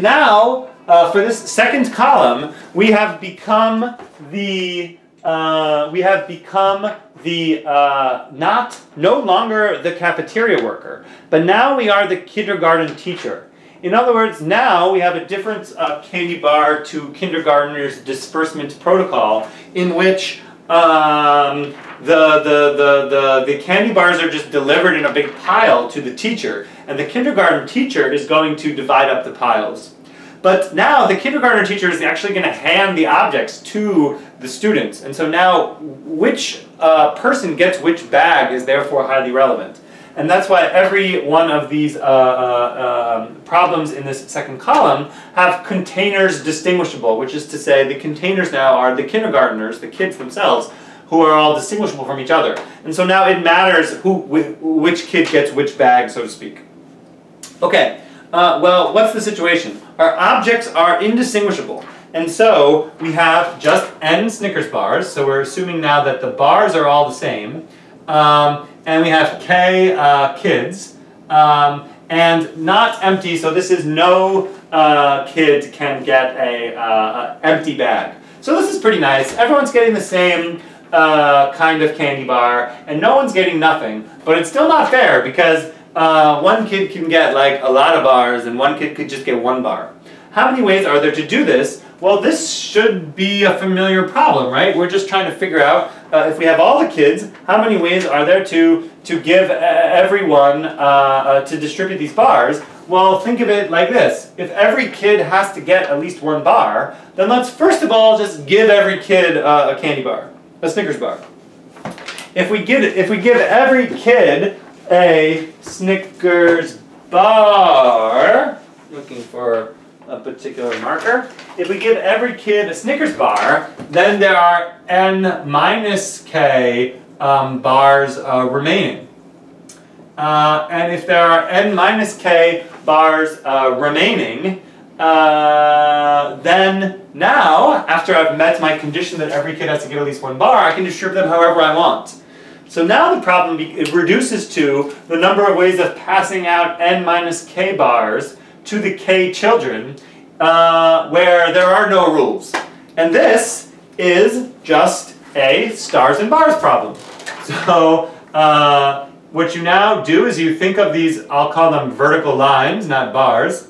Now, uh, for this second column, we have become the uh, we have become the uh, not no longer the cafeteria worker, but now we are the kindergarten teacher. In other words, now we have a different uh, candy bar to kindergartners disbursement protocol in which um, the, the, the, the, the candy bars are just delivered in a big pile to the teacher, and the kindergarten teacher is going to divide up the piles. But now the kindergarten teacher is actually going to hand the objects to the students, and so now which uh, person gets which bag is therefore highly relevant. And that's why every one of these uh, uh, um, problems in this second column have containers distinguishable, which is to say the containers now are the kindergarteners, the kids themselves, who are all distinguishable from each other. And so now it matters who, which kid gets which bag, so to speak. Okay, uh, well, what's the situation? Our objects are indistinguishable. And so we have just n Snickers bars, so we're assuming now that the bars are all the same. Um, and we have k uh, kids, um, and not empty, so this is no uh, kid can get a, uh, empty bag. So this is pretty nice. Everyone's getting the same uh, kind of candy bar, and no one's getting nothing. But it's still not fair because uh, one kid can get like a lot of bars, and one kid could just get one bar. How many ways are there to do this? Well, this should be a familiar problem, right? We're just trying to figure out uh, if we have all the kids, how many ways are there to, to give everyone, uh, uh, to distribute these bars? Well, think of it like this. If every kid has to get at least one bar, then let's first of all just give every kid uh, a candy bar, a Snickers bar. If we give, if we give every kid a Snickers bar, looking for a particular marker. If we give every kid a Snickers bar, then there are n minus k um, bars uh, remaining. Uh, and if there are n minus k bars uh, remaining, uh, then now, after I've met my condition that every kid has to get at least one bar, I can distribute them however I want. So now the problem reduces to the number of ways of passing out n minus k bars to the K children uh, where there are no rules. And this is just a stars and bars problem. So uh, what you now do is you think of these, I'll call them vertical lines, not bars,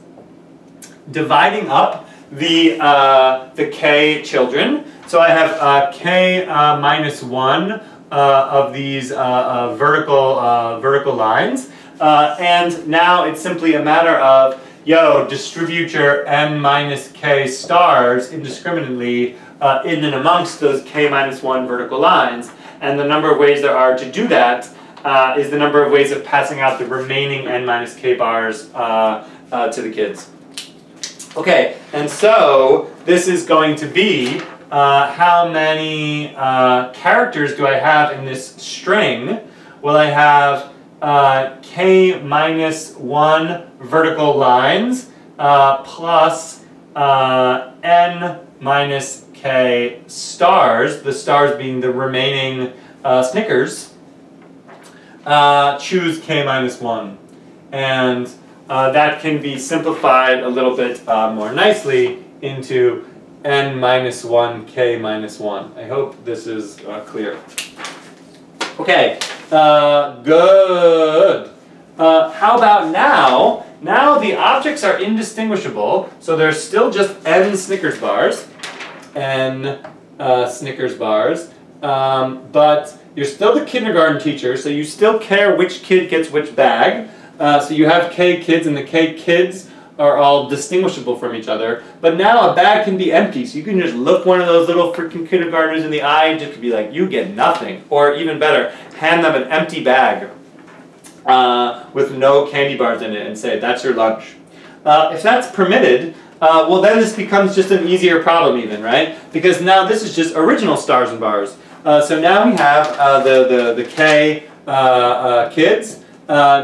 dividing up the, uh, the K children. So I have uh, K uh, minus 1 uh, of these vertical, vertical lines. and now it's simply a matter of yo, distribute your n minus k stars indiscriminately uh, in and amongst those k minus 1 vertical lines. And the number of ways there are to do that uh, is the number of ways of passing out the remaining n minus k bars uh, uh to the kids. Okay, and so this is going to be uh, how many uh, characters do I have in this string? Well, I have uh, k minus 1 vertical lines uh, plus uh, n minus k stars, the stars being the remaining uh, Snickers, choose k minus 1. And that can be simplified a little bit more nicely into n minus 1, k minus 1. I hope this is clear. Okay, uh, good. Uh, how about now? Now the objects are indistinguishable, so there's still just n Snickers bars, n uh, Snickers bars, um, but you're still the kindergarten teacher, so you still care which kid gets which bag. Uh, so you have K kids, and the K kids are all distinguishable from each other. But now a bag can be empty, so you can just look one of those little freaking kindergartners in the eye and just be like, you get nothing. Or even better, hand them an empty bag uh, with no candy bars in it and say, that's your lunch. Uh, if that's permitted, uh, well then this becomes just an easier problem even, right? Because now this is just original stars and bars. Uh, so now we have uh, the, the, the K uh, kids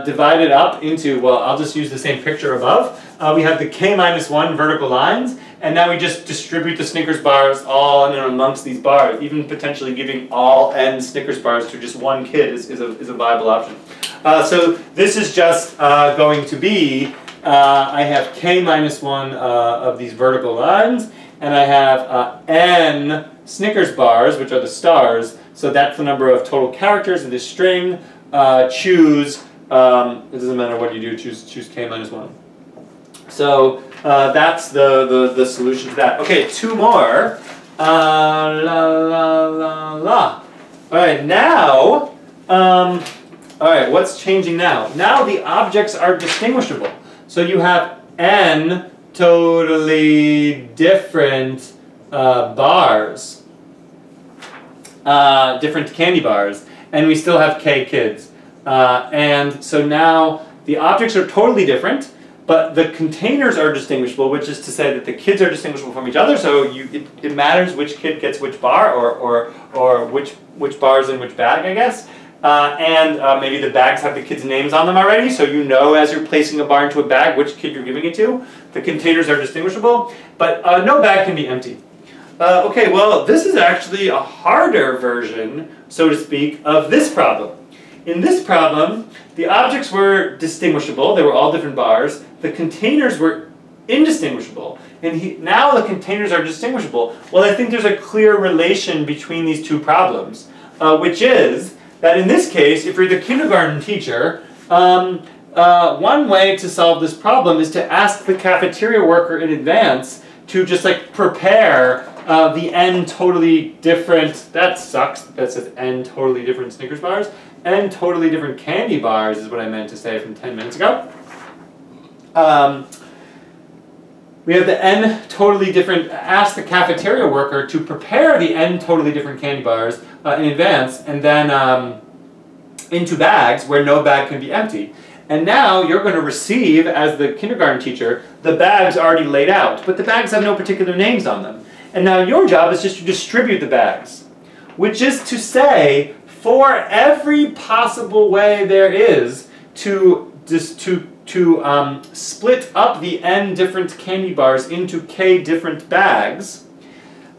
divided up into, well, I'll just use the same picture above. Uh, we have the k minus 1 vertical lines, and now we just distribute the Snickers bars all in and amongst these bars. Even potentially giving all n Snickers bars to just one kid is, is, a, is a viable option. Uh, so this is just uh, going to be uh, I have k minus 1 uh, of these vertical lines, and I have uh, n Snickers bars, which are the stars, so that's the number of total characters in this string. Choose, um, it doesn't matter what you do, choose, choose k minus 1. So uh, that's the, the, the solution to that. Okay, two more. Uh, la la la la. All right, now, um, all right, what's changing now? Now the objects are distinguishable. So you have n totally different uh, bars, uh, different candy bars, and we still have k kids. Uh, and so now the objects are totally different, but the containers are distinguishable, which is to say that the kids are distinguishable from each other, so you, it, it matters which kid gets which bar, or, or, or which, which bar is in which bag, I guess. Uh, and uh, maybe the bags have the kids' names on them already, so you know as you're placing a bar into a bag which kid you're giving it to. The containers are distinguishable, but uh, no bag can be empty. Uh, okay, well, this is actually a harder version, so to speak, of this problem. In this problem, the objects were distinguishable, they were all different bars. The containers were indistinguishable. And he, now the containers are distinguishable. Well, I think there's a clear relation between these two problems, uh, which is that in this case, if you're the kindergarten teacher, um, uh, one way to solve this problem is to ask the cafeteria worker in advance to just like prepare uh, the n totally different, that sucks, that says n totally different Snickers bars, n totally different candy bars is what I meant to say from 10 minutes ago. Um, we have the n totally different, ask the cafeteria worker to prepare the n totally different candy bars uh, in advance and then um, into bags where no bag can be empty. And now you're going to receive, as the kindergarten teacher, the bags already laid out, but the bags have no particular names on them. And now your job is just to distribute the bags, which is to say, for every possible way there is to, just to to um, split up the n different candy bars into k different bags,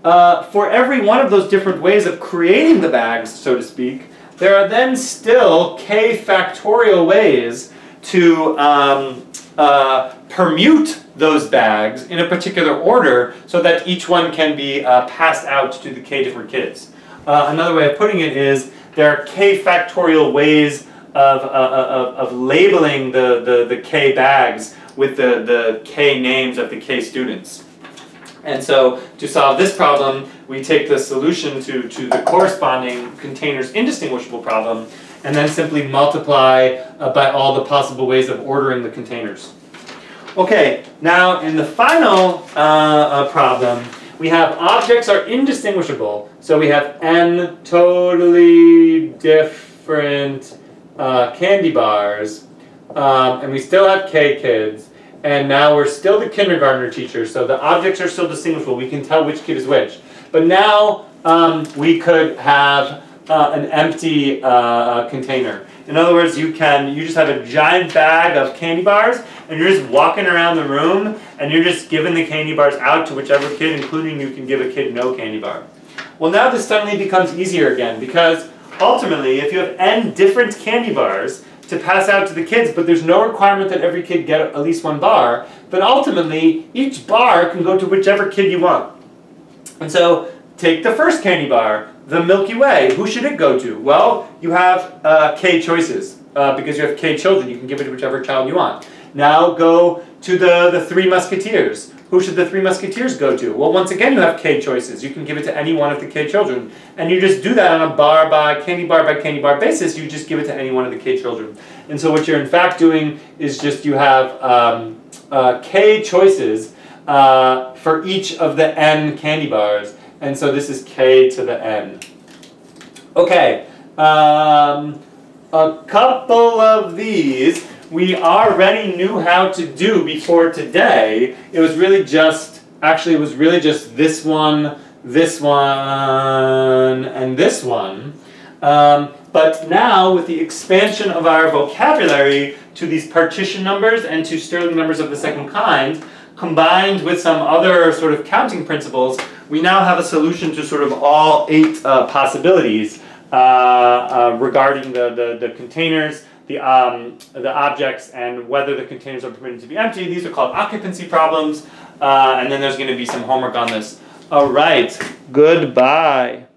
uh, for every one of those different ways of creating the bags, so to speak, there are then still k factorial ways to um, uh, permute those bags in a particular order so that each one can be uh, passed out to the k different kids. Uh, another way of putting it is there are k factorial ways of, uh, uh, of, of labeling the, the, the K bags with the, the K names of the K students. And so to solve this problem, we take the solution to, to the corresponding containers indistinguishable problem and then simply multiply uh, by all the possible ways of ordering the containers. Okay, now in the final uh, uh, problem, we have objects are indistinguishable. So we have n totally different uh, candy bars, um, and we still have K kids, and now we're still the kindergartner teacher, so the objects are still distinguishable. We can tell which kid is which. But now um, we could have uh, an empty uh, uh, container. In other words, you can you just have a giant bag of candy bars, and you're just walking around the room, and you're just giving the candy bars out to whichever kid, including you can give a kid no candy bar. Well, now this suddenly becomes easier again because ultimately, if you have n different candy bars to pass out to the kids, but there's no requirement that every kid get at least one bar, then ultimately, each bar can go to whichever kid you want. And so, take the first candy bar, the Milky Way. Who should it go to? Well, you have uh, K choices. Uh, because you have K children, you can give it to whichever child you want. Now go to the, the Three Musketeers. Who should the Three Musketeers go to? Well, once again, you have K choices. You can give it to any one of the K children. And you just do that on a bar by candy bar by candy bar basis. You just give it to any one of the K children. And so what you're in fact doing is just you have um, uh, K choices uh, for each of the N candy bars. And so this is K to the N. Okay. Um, a couple of these we already knew how to do before today. It was really just, actually it was really just this one, this one, and this one. Um, but now, with the expansion of our vocabulary to these partition numbers and to Stirling numbers of the second kind, combined with some other sort of counting principles, we now have a solution to sort of all eight uh, possibilities uh, uh, regarding the, the, the containers, the, um, the objects and whether the containers are permitted to be empty. These are called occupancy problems. Uh, and then there's going to be some homework on this. All right. Goodbye.